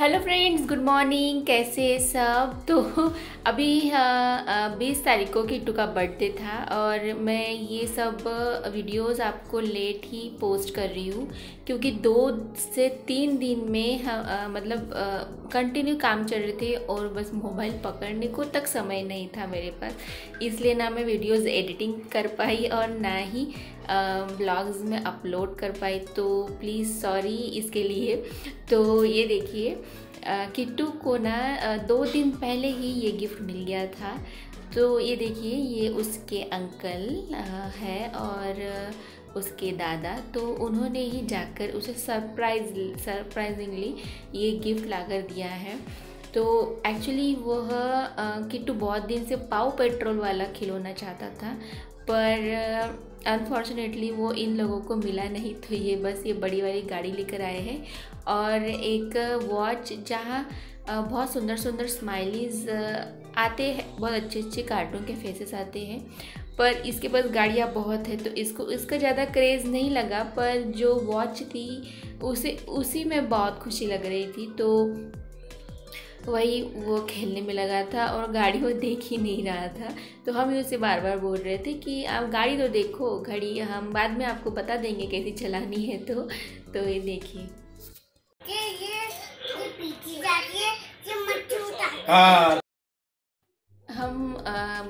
Hello friends, good morning. कैसे सब? तो अभी बीस तारीख को किट्टू का बर्थडे था और मैं ये सब वीडियोस आपको लेट ही पोस्ट कर रही हूँ क्योंकि दो से तीन दिन में मतलब कंटिन्यू काम चल रहे थे और बस मोबाइल पकड़ने को तक समय नहीं था मेरे पास। इसलिए ना मैं वीडियोस एडिटिंग कर पाई और ना ही ब्लॉग्स में अपलोड कर पाई। तो प्लीज़ सॉरी इसके लिए। तो ये देखिए किट्टू को ना दो दिन पहले ही ये गिफ्ट मिल गया था। तो ये देखिए, ये उसके अंकल है और उसके दादा तो उन्होंने ही जाकर उसे सरप्राइज़ सरप्राइजिंगली ये गिफ्ट ला कर दिया है। तो एक्चुअली वह किट्टू बहुत दिन से पाव पेट्रोल वाला खिलौना चाहता था, पर अनफॉर्चुनेटली वो इन लोगों को मिला नहीं तो ये बस ये बड़ी वाली गाड़ी लेकर आए हैं। और एक वॉच जहाँ बहुत सुंदर सुंदर स्माइलीज आते हैं, बहुत अच्छे अच्छे कार्टून के फेसेस आते हैं। पर इसके पास गाड़ियाँ बहुत है तो इसको इसका ज़्यादा क्रेज़ नहीं लगा पर जो वॉच थी उसे उसी में बहुत खुशी लग रही थी। तो वही वो खेलने में लगा था और गाड़ी वो देख ही नहीं रहा था। तो हम ही उसे बार बार बोल रहे थे कि आप गाड़ी तो देखो घड़ी हम बाद में आपको बता देंगे कैसी चलानी है। तो तो ये देखिए हम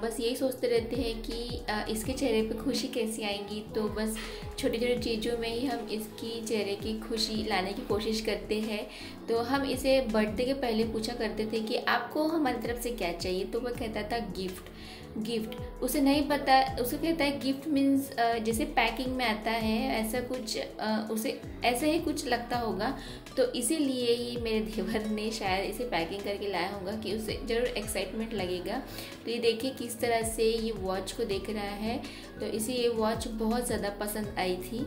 बस यही सोचते रहते हैं कि इसके चेहरे पे खुशी कैसी आएगी? तो बस छोटी छोटी चीज़ों में ही हम इसकी चेहरे की खुशी लाने की कोशिश करते हैं। तो हम इसे बर्थडे के पहले पूछा करते थे कि आपको हमारी तरफ़ से क्या चाहिए? तो वह कहता था गिफ्ट। गिफ्ट उसे नहीं पता, उसे कहता है गिफ्ट मीन्स जैसे पैकिंग में आता है, ऐसा कुछ उसे, ऐसा ही कुछ लगता होगा। तो इसीलिए ही मेरे देवर ने शायद इसे पैकिंग करके लाया होगा कि उसे ज़रूर एक्साइटमेंट लगेगा। तो ये देखिए किस तरह से ये वॉच को देख रहा है। तो इसे ये वॉच बहुत ज़्यादा पसंद आई थी।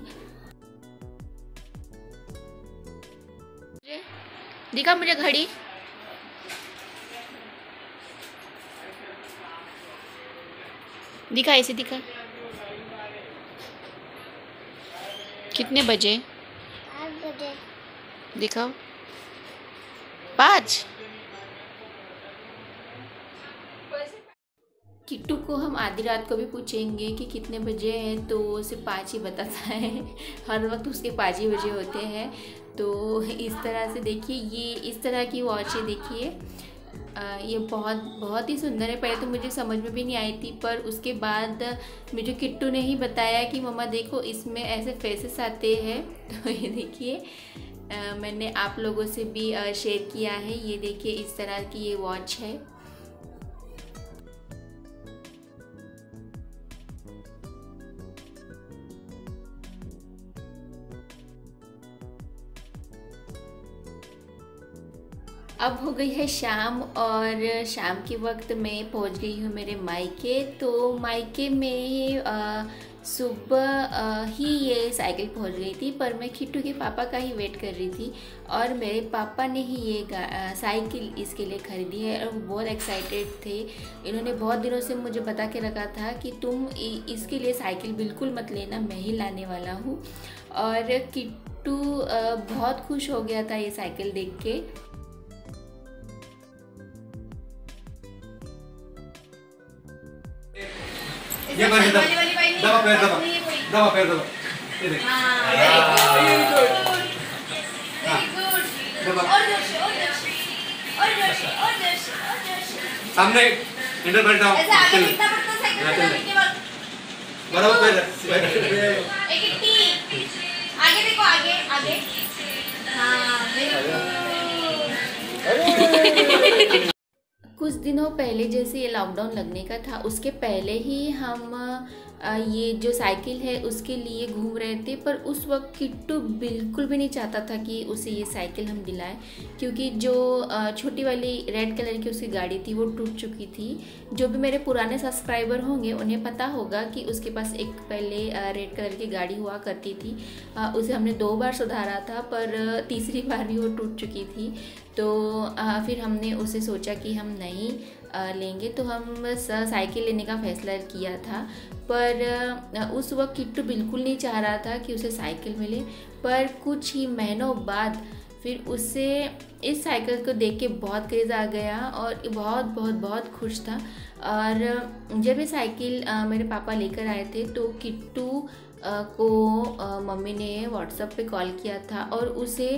दिखा मुझे घड़ी। दिखा ऐसे दिखा। कितने बजे? दिखाओ। पाँच? किट्टू को हम आधी रात को भी पूछेंगे कि कितने बजे हैं तो उसे पाँच ही बताता है। हर वक्त उसके पाँच ही बजे होते हैं। तो इस तरह से देखिए ये इस तरह की वॉच है देखिए। ये बहुत बहुत ही सुंदर है। पहले तो मुझे समझ में भी नहीं आई थी, पर उसके बाद मुझे किट्टू ने ही बताया कि, मम्मा, देखो, इसमें ऐसे फेसेस आते हैं। तो ये देखिए मैंने आप लोगों से भी शेयर किया है। ये देखिए, इस तरह की ये वॉच है। अब हो गई है शाम और शाम के वक्त मैं पहुँच गई हूँ मेरे मायके। तो मायके में सुबह ही ये साइकिल पहुँच गई थी, पर मैं खिट्टू के पापा का ही वेट कर रही थी और मेरे पापा ने ही ये साइकिल इसके लिए ख़रीदी है और वो बहुत एक्साइटेड थे। इन्होंने बहुत दिनों से मुझे बता के रखा था कि तुम इसके लिए साइकिल बिल्कुल मत लेना, मैं ही लाने वाला हूँ। और किट्टू बहुत खुश हो गया था ये साइकिल देख के। ये कर दबा। दबा पैर दबा। दबा पैर दबा। ये देख। वेरी गुड वेरी गुड दबा और ज़ोर से और ज़ोर से और ज़ोर से और ज़ोर से और ज़ोर से सामने हैंडल बेल्ट डाउन ऐसे आगे कितना पड़ता साइकिल चलने के बाद। बराबर पैर एक इट्टी आगे देखो आगे आगे। हाँ वेरी गुड कुछ दिनों पहले जैसे ये लॉकडाउन लगने का था, उसके पहले ही हम ये जो साइकिल है उसके लिए घूम रहे थे, पर उस वक्त किट्टू बिल्कुल भी नहीं चाहता था कि उसे ये साइकिल हम दिलाएँ, क्योंकि जो छोटी वाली रेड कलर की उसकी गाड़ी थी वो टूट चुकी थी। जो भी मेरे पुराने सब्सक्राइबर होंगे, उन्हें पता होगा कि उसके पास एक पहले रेड कलर की गाड़ी हुआ करती थी। उसे हमने दो बार सुधारा था, पर तीसरी बार भी वो टूट चुकी थी। तो फिर हमने उसे सोचा कि हम नहीं लेंगे। तो हम साइकिल लेने का फैसला किया था। पर उस वक्त किट्टू बिल्कुल नहीं चाह रहा था कि उसे साइकिल मिले। पर कुछ ही महीनों बाद फिर उससे इस साइकिल को देख के बहुत क्रेज़ आ गया और बहुत बहुत बहुत खुश था। और जब ये साइकिल मेरे पापा लेकर आए थे तो किट्टू को मम्मी ने व्हाट्सएप पे कॉल किया था और उसे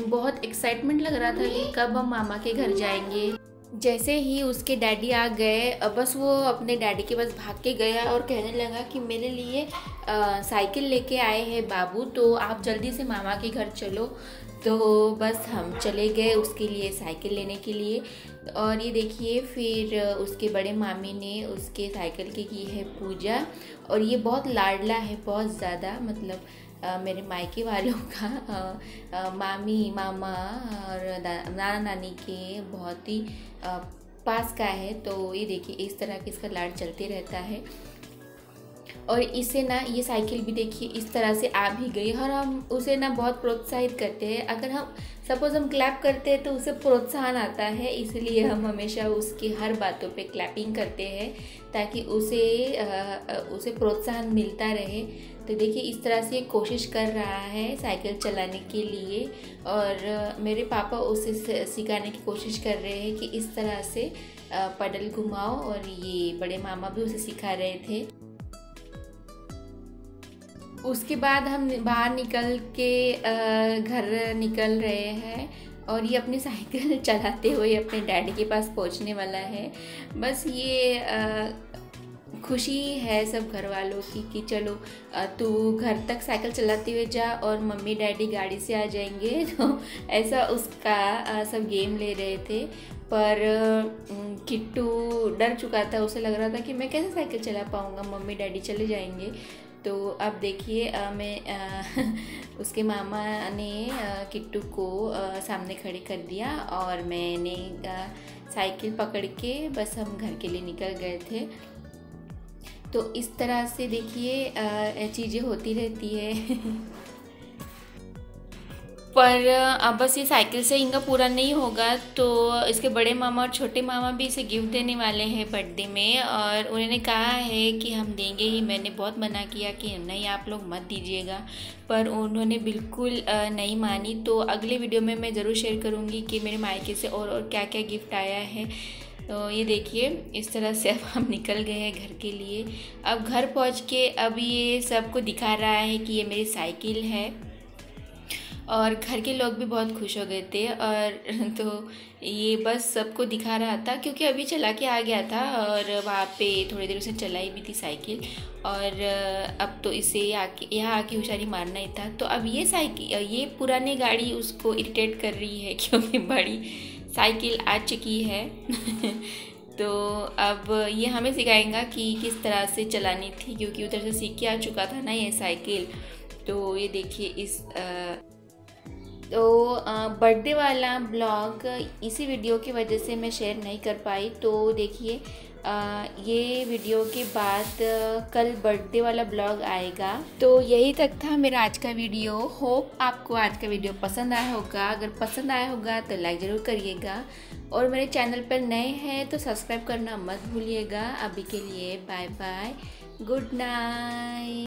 बहुत एक्साइटमेंट लग रहा था कि कब हम मामा के घर जाएँगे। जैसे ही उसके डैडी आ गए बस वो अपने डैडी के पास भाग के गया और कहने लगा कि मेरे लिए साइकिल लेके आए हैं बाबू तो आप जल्दी से मामा के घर चलो। तो बस हम चले गए उसके लिए साइकिल लेने के लिए। और ये देखिए, फिर उसके बड़े मामी ने उसके साइकिल की की है पूजा। और ये बहुत लाडला है, बहुत ज़्यादा मतलब मेरे मायके वालों का मामी मामा और नाना नानी के बहुत ही पास का है। तो ये देखिए इस तरह की इसका लाड चलते रहता है। और इसे ना ये साइकिल भी देखिए इस तरह से आ भी गई और हम उसे ना बहुत प्रोत्साहित करते हैं। अगर हम सपोज़ हम क्लैप करते हैं तो उसे प्रोत्साहन आता है। इसलिए हम हमेशा उसकी हर बातों पे क्लैपिंग करते हैं ताकि उसे आ, उसे प्रोत्साहन मिलता रहे। तो देखिए, इस तरह से कोशिश कर रहा है साइकिल चलाने के लिए और मेरे पापा उसे सिखाने की कोशिश कर रहे हैं कि इस तरह से पडल घुमाओ और ये बड़े मामा भी उसे सिखा रहे थे। उसके बाद हम बाहर निकल के घर निकल रहे हैं और ये अपनी साइकिल चलाते हुए अपने डैडी के पास पहुँचने वाला है। बस ये खुशी है सब घर वालों की कि चलो तू घर तक साइकिल चलाते हुए जा और मम्मी डैडी गाड़ी से आ जाएँगे। तो ऐसा उसका सब गेम ले रहे थे। पर किट्टू डर चुका था। उसे लग रहा था कि मैं कैसे साइकिल चला पाऊँगा? मम्मी डैडी चले जाएँगे। तो अब देखिए मैं आ, उसके मामा ने किट्टू को आ, सामने खड़े कर दिया और मैंने साइकिल पकड़ के बस हम घर के लिए निकल गए थे। तो इस तरह से देखिए चीज़ें होती रहती है। पर अब बस ये साइकिल से इनका पूरा नहीं होगा तो इसके बड़े मामा और छोटे मामा भी इसे गिफ्ट देने वाले हैं बर्थडे में, और उन्होंने कहा है कि हम देंगे ही। मैंने बहुत मना किया कि नहीं, आप लोग मत दीजिएगा, पर उन्होंने बिल्कुल नहीं मानी। तो अगले वीडियो में मैं ज़रूर शेयर करूँगी कि मेरे मायके से और और क्या क्या गिफ्ट आया है। तो ये देखिए, इस तरह से अब हम निकल गए हैं घर के लिए। अब घर पहुँच के अब ये सबको दिखा रहा है कि ये मेरी साइकिल है। और घर के लोग भी बहुत खुश हो गए थे और तो ये बस सबको दिखा रहा था क्योंकि अभी चला के आ गया था और वहाँ पे थोड़ी देर उसे चलाई भी थी साइकिल। और अब तो इसे आके, यहाँ आके होशारी मारना ही था। तो अब ये साइकिल, ये पुरानी गाड़ी उसको इरिटेट कर रही है क्योंकि बड़ी साइकिल आ चुकी है। तो अब ये हमें सिखाएगा कि किस तरह से चलानी थी क्योंकि उधर से सीख के आ चुका था ना ये साइकिल। तो ये देखिए इस आ, तो बर्थडे वाला ब्लॉग इसी वीडियो की वजह से मैं शेयर नहीं कर पाई। तो देखिए ये वीडियो के बाद कल बर्थडे वाला ब्लॉग आएगा। तो यही तक था मेरा आज का वीडियो होप आपको आज का वीडियो पसंद आया होगा। अगर पसंद आया होगा तो लाइक ज़रूर करिएगा। और मेरे चैनल पर नए हैं तो सब्सक्राइब करना मत भूलिएगा। अभी के लिए बाय बाय गुड नाइट